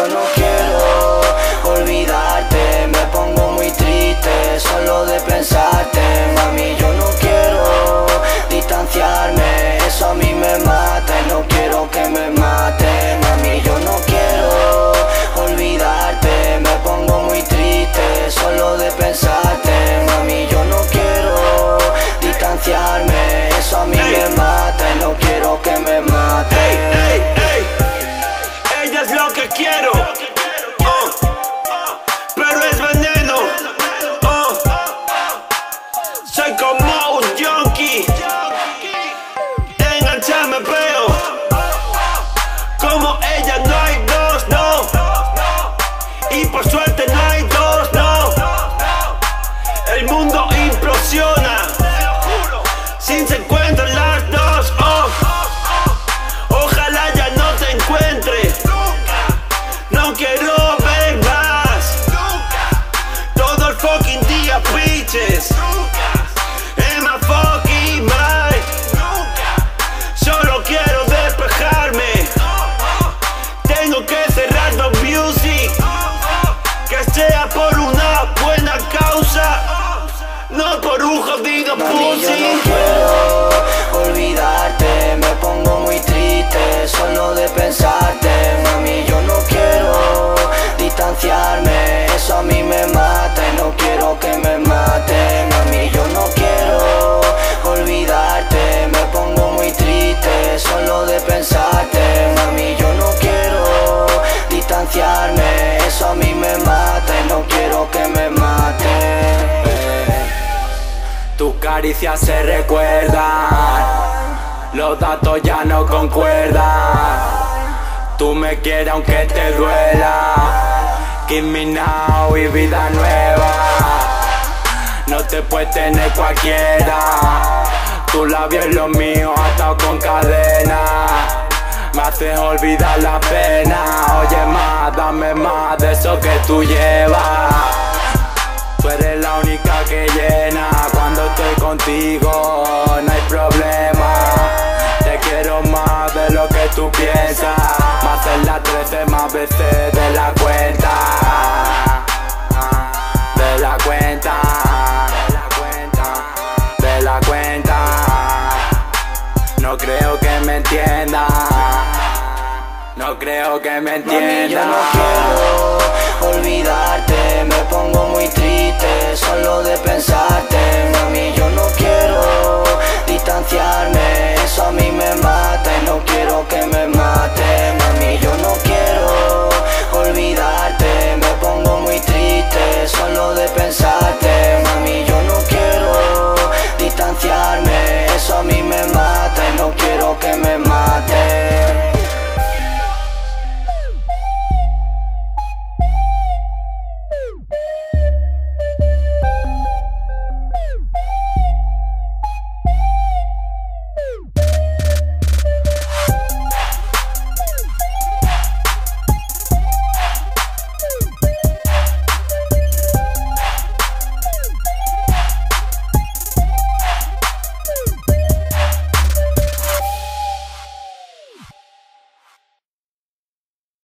yo no quiero Soy como un junkie. Engancha me veo. Como ella no hay dos, no. Y por suerte no hay dos, no. El mundo implosiona. Sin se encuentran las dos, oh. Ojalá ya no te encuentre. No quiero ver más. Todo el fucking día, bitches. Pussy. Caricias se recuerdan, los datos ya no concuerdan. Tú me quieres aunque te duela. Give me now y vida nueva. No te puedes tener cualquiera. Tu labio es lo mío, atado con cadena. Me haces olvidar la pena. Oye más, dame más de eso que tú llevas. No creo que me entienda yo no quiero olvidarte Me pongo muy triste solo